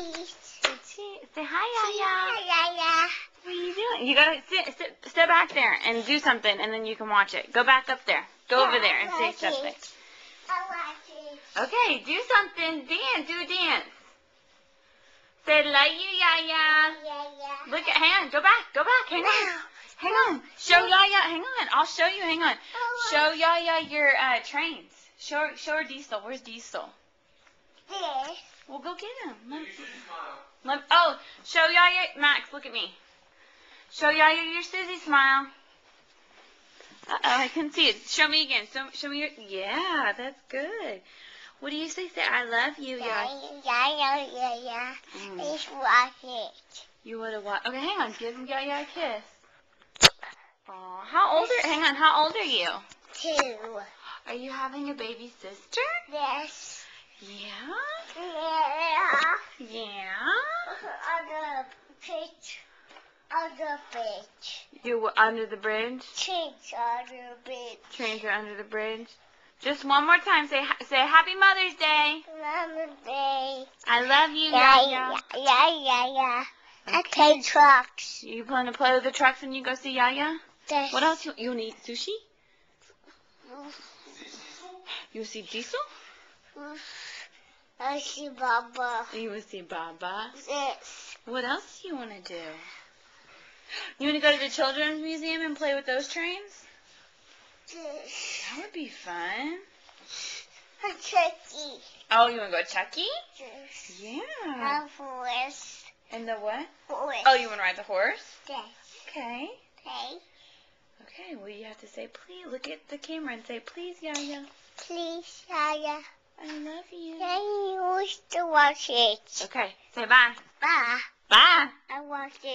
Say hi, Yaya. Yeah, yeah. What are you doing? You gotta sit, sit, sit back there and do something, and then you can watch it. Go back up there. Go over there and say something. I like it. Okay, do something. Dance. Do a dance. Say love you, Yaya. Yeah, yeah. Look at, hang on. Go back. Go back. Hang on. Hang on. Show Yaya. Hang on. I'll show you. Hang on. Show Yaya your uh, trains. Show, show her Diesel. Where's Diesel? This. Well, go get him. Let, let, oh, show Yaya. Max, look at me. Show Yaya your Susie smile. Uh-oh, I can see it. Show me again. Show, show me your. Yeah, that's good. What do you say? Say, I love you, Yeah, Yaya. yeah, yeah, yeah, yeah. Mm. Watch it. You would have what? Okay, hang on. Give him Yaya a kiss. Aw, how old are? Hang on. How old are you? Two. Are you having a baby sister? This. Yeah. Yeah. Yeah. On the pitch. On the pitch. You were under the bridge. Change on the pitch. Trains are under the bridge. Just one more time. Say say Happy Mother's Day. Mama Day. I love you, Yeah, Yaya. yeah, yeah, yeah. I play trucks. You plan to play with the trucks when you go see Yaya? This. What else? You, you want to eat sushi? You see Diesel? I see Baba. You want to see Baba? This. What else do you want to do? You want to go to the Children's Museum and play with those trains? This. That would be fun. A turkey. Oh, you want to go Chucky? This. Yeah. A horse. And the what? Horse. Oh, you want to ride the horse? This. Okay. Okay. Okay, well, you have to say, please, look at the camera and say, please, Yaya, Please, Yaya. I love you. Can you used to watch it? Okay, say bye. Bye. Bye. I watch it.